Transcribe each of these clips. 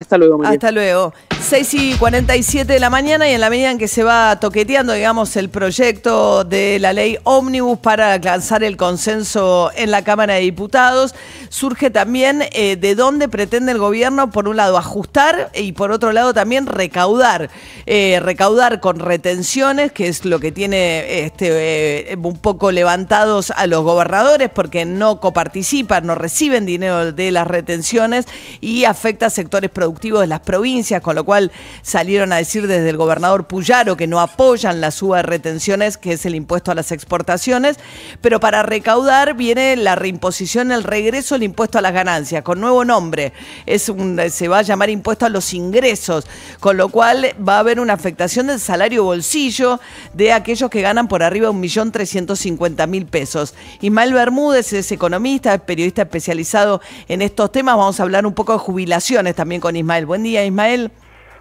Hasta luego, María. Hasta luego. 6 y 47 de la mañana y en la medida en que se va toqueteando, digamos, el proyecto de la ley ómnibus para alcanzar el consenso en la Cámara de Diputados, surge también eh, de dónde pretende el gobierno, por un lado, ajustar y por otro lado también recaudar. Eh, recaudar con retenciones, que es lo que tiene este, eh, un poco levantados a los gobernadores porque no coparticipan, no reciben dinero de las retenciones y afecta a sectores productivos de las provincias, con lo cual salieron a decir desde el gobernador Puyaro que no apoyan la suba de retenciones, que es el impuesto a las exportaciones, pero para recaudar viene la reimposición, el regreso del impuesto a las ganancias, con nuevo nombre. Es se va a llamar impuesto a los ingresos, con lo cual va a haber una afectación del salario bolsillo de aquellos que ganan por arriba de 1.350.000 pesos. Ismael Bermúdez es economista, es periodista especializado en estos temas. Vamos a hablar un poco de jubilaciones también con Ismael. Buen día, Ismael.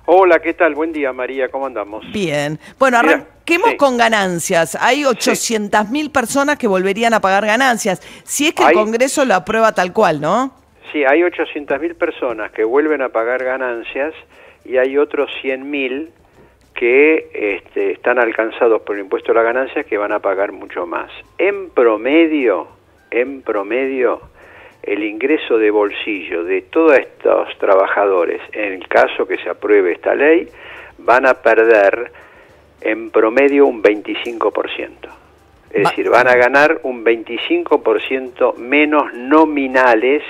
Hola, ¿qué tal? Buen día, María, ¿cómo andamos? Bien. Bueno, arranquemos sí. con ganancias. Hay 800.000 personas que volverían a pagar ganancias. Si es que Hay- el Congreso lo aprueba tal cual, ¿no? Sí, hay 800.000 personas que vuelven a pagar ganancias y hay otros 100.000 que este, están alcanzados por el impuesto a la ganancia que van a pagar mucho más. En promedio, en promedio, el ingreso de bolsillo de todos estos trabajadores, en el caso que se apruebe esta ley, van a perder en promedio un 25%. Es Va- decir, van a ganar un 25% menos nominales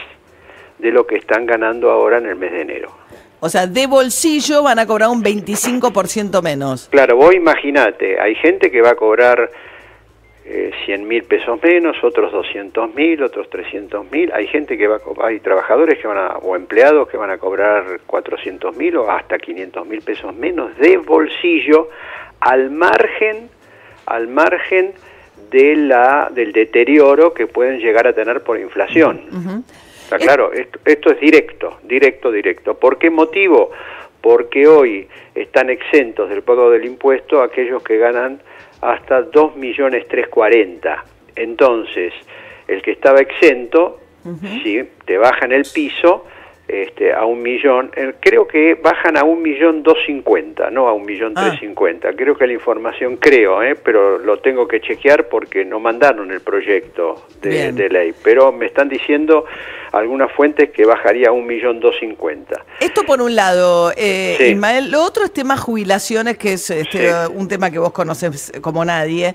de lo que están ganando ahora en el mes de enero. O sea, de bolsillo van a cobrar un 25% menos. Claro, vos imaginate, hay gente que va a cobrar eh, 100 mil pesos menos, otros 200 mil, otros 300 mil, hay gente que va a hay trabajadores que van a, o empleados que van a cobrar 400 mil o hasta 500 mil pesos menos de bolsillo al margen, al margen de la, del deterioro que pueden llegar a tener por inflación. Está claro, esto, esto es directo, directo, directo. ¿Por qué motivo? Porque hoy están exentos del pago del impuesto aquellos que ganan hasta 2.340.000. Entonces, el que estaba exento, si te bajan el piso este, a un millón, eh, creo que bajan a un millón dos cincuenta, no a un millón Ah. tres cincuenta. Creo que la información, creo, eh, pero lo tengo que chequear porque no mandaron el proyecto de, ley, pero me están diciendo algunas fuentes que bajaría a un millón dos cincuenta. Esto por un lado, eh, Sí. Ismael. Lo otro es tema jubilaciones, que es este, Sí. un tema que vos conoces como nadie.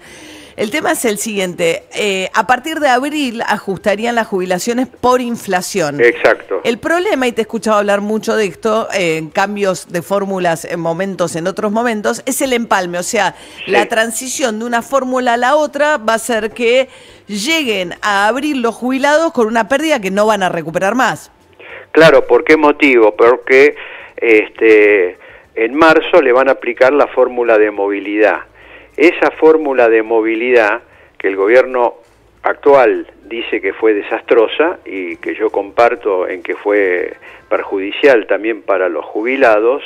El tema es el siguiente. eh, a partir de abril ajustarían las jubilaciones por inflación. Exacto. El problema, y te he escuchado hablar mucho de esto, eh, en cambios de fórmulas en momentos, en otros momentos, es el empalme. O sea, Sí. la transición de una fórmula a la otra va a ser que lleguen a abrir los jubilados con una pérdida que no van a recuperar más. Claro, ¿por qué motivo? Porque este, en marzo le van a aplicar la fórmula de movilidad. Esa fórmula de movilidad que el gobierno actual dice que fue desastrosa y que yo comparto en que fue perjudicial también para los jubilados,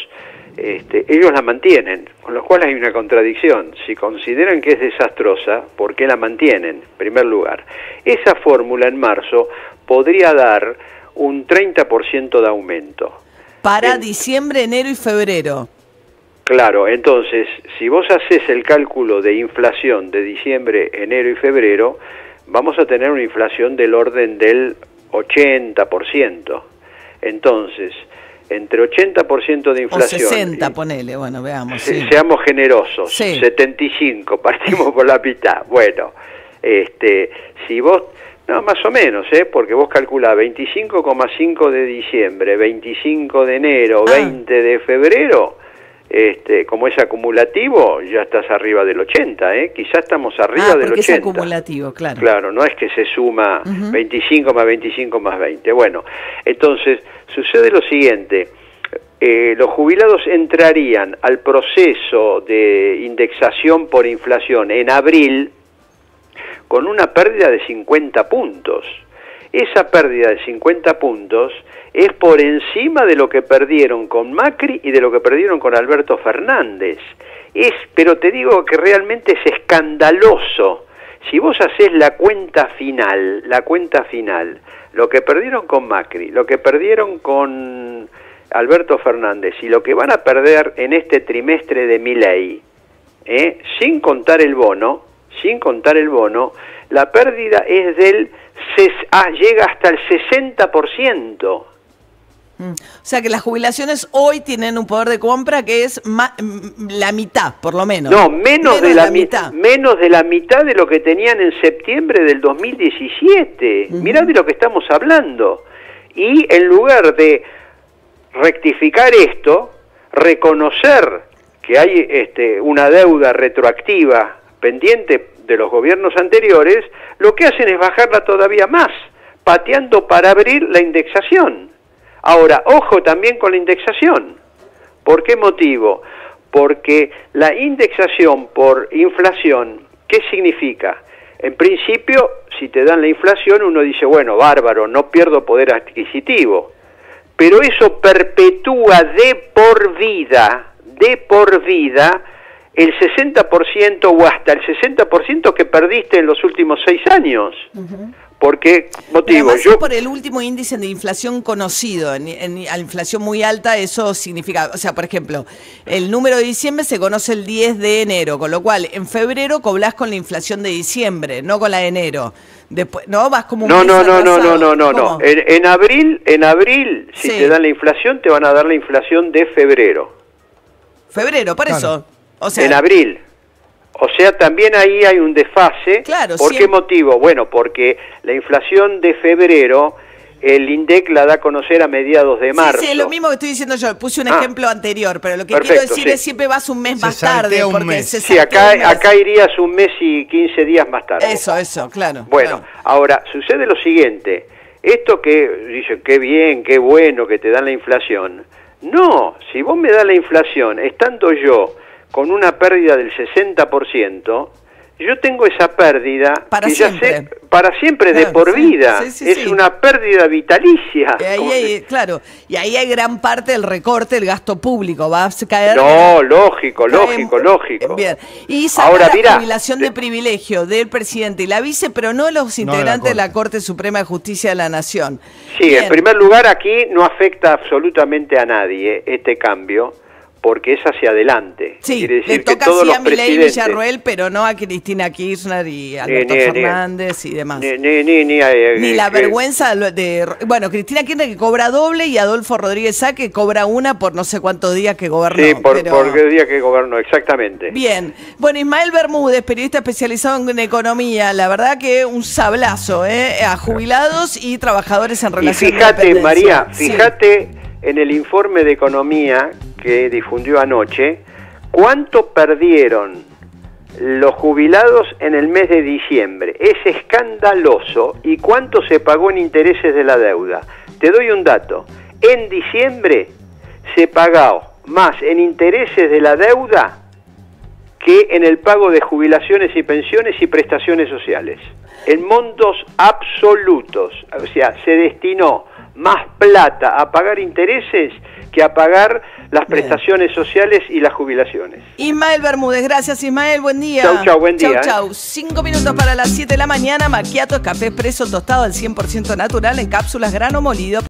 este, ellos la mantienen, con lo cual hay una contradicción. Si consideran que es desastrosa, ¿por qué la mantienen? En primer lugar, esa fórmula en marzo podría dar un 30% de aumento. Para diciembre, enero y febrero. Claro, entonces, si vos haces el cálculo de inflación de diciembre, enero y febrero, vamos a tener una inflación del orden del 80%. Entonces, entre 80% de O inflación... 60, y- ponele, bueno, veamos. Se- sí. Seamos generosos, Sí. 75, partimos por la mitad. Bueno, este, si vos, no, más o menos, ¿eh? porque vos calculás 25,5 de diciembre, 25 de enero, Ah. 20 de febrero, este, como es acumulativo, ya estás arriba del 80, ¿eh? quizás estamos arriba Ah, del porque es 80. acumulativo, claro. Claro, no es que se suma Ujú. 25 más 25 más 20. Bueno, entonces sucede lo siguiente. eh, los jubilados entrarían al proceso de indexación por inflación en abril con una pérdida de 50 puntos. Esa pérdida de 50 puntos es por encima de lo que perdieron con Macri y de lo que perdieron con Alberto Fernández. Es, pero te digo que realmente es escandaloso. Si vos haces la cuenta final, la cuenta final, lo que perdieron con Macri, lo que perdieron con Alberto Fernández y lo que van a perder en este trimestre de mi ley, ¿eh? sin contar el bono, sin contar el bono, la pérdida es del ah, llega hasta el 60%. Mm. O sea que las jubilaciones hoy tienen un poder de compra que es mm, la mitad, por lo menos. No, menos, de la, mitad. Menos de la mitad de lo que tenían en septiembre del 2017. Mirá de lo que estamos hablando. Y en lugar de rectificar esto, reconocer que hay este, una deuda retroactiva pendiente de los gobiernos anteriores, lo que hacen es bajarla todavía más, pateando para abrir la indexación. Ahora, ojo también con la indexación. ¿Por qué motivo? Porque la indexación por inflación, ¿qué significa? En principio, si te dan la inflación, uno dice, bueno, bárbaro, no pierdo poder adquisitivo. Pero eso perpetúa de por vida, de por vida, el 60% o hasta el 60% que perdiste en los últimos seis años. ¿Por qué motivo? Yo... por el último índice de inflación conocido, en, inflación muy alta, eso significa, o sea, por ejemplo, el número de diciembre se conoce el 10 de enero, con lo cual en febrero cobrás con la inflación de diciembre, no con la de enero. Después, no, vas como un No, no, no, no, no, no, no, no. En, abril, en abril, si te dan la inflación, te van a dar la inflación de febrero. Febrero, por eso. O sea, en abril. O sea, también ahí hay un desfase. Claro, ¿Por qué motivo? Bueno, porque la inflación de febrero, el INDEC la da a conocer a mediados de marzo. Sí, sí, lo mismo que estoy diciendo yo. Puse un ah. ejemplo anterior, pero lo que quiero decir es siempre vas un mes más tarde. porque sí, acá, acá irías un mes y 15 días más tarde. Eso, eso, claro. Bueno, ahora, sucede lo siguiente. Esto que dicen, qué bien, qué bueno que te dan la inflación. No, si vos me das la inflación, estando yo con una pérdida del 60%, yo tengo esa pérdida para siempre. para siempre de por vida. es una pérdida vitalicia. Y ahí claro, y ahí hay gran parte del recorte del gasto público. Va a caer. No, lógico, lógico, lógico. Bien. Y Ahora, la jubilación de privilegio del presidente y la vice, pero no los integrantes de la Corte Suprema de Justicia de la Nación. Sí, en primer lugar, aquí no afecta absolutamente a nadie este cambio porque es hacia adelante. Sí, Quiere decir le toca que todos a Milei Villarruel, pero no a Cristina Kirchner y a Alberto Fernández y demás. Ni, ni, ni, ni la vergüenza de... Bueno, Cristina Kirchner que cobra doble y Adolfo Rodríguez Sá que cobra una por no sé cuántos días que gobernó. Sí, por, por qué día que gobernó, exactamente. Bien. Bueno, Ismael Bermúdez, periodista especializado en economía, la verdad que un sablazo ¿eh? a jubilados y trabajadores en relación y fíjate, María, fíjate en el informe de economía que difundió anoche, ¿cuánto perdieron los jubilados en el mes de diciembre? Es escandaloso. ¿Y cuánto se pagó en intereses de la deuda? Te doy un dato. En diciembre se pagó más en intereses de la deuda que en el pago de jubilaciones y pensiones y prestaciones sociales. En montos absolutos. O sea, se destinó más plata a pagar intereses que a pagar las prestaciones sociales y las jubilaciones. Ismael Bermúdez, gracias Ismael, buen día. Chau, chau, buen día. Chau, chau. ¿eh? Cinco minutos para las 7 de la mañana, maquiato, café expreso tostado al 100% natural en cápsulas grano molido.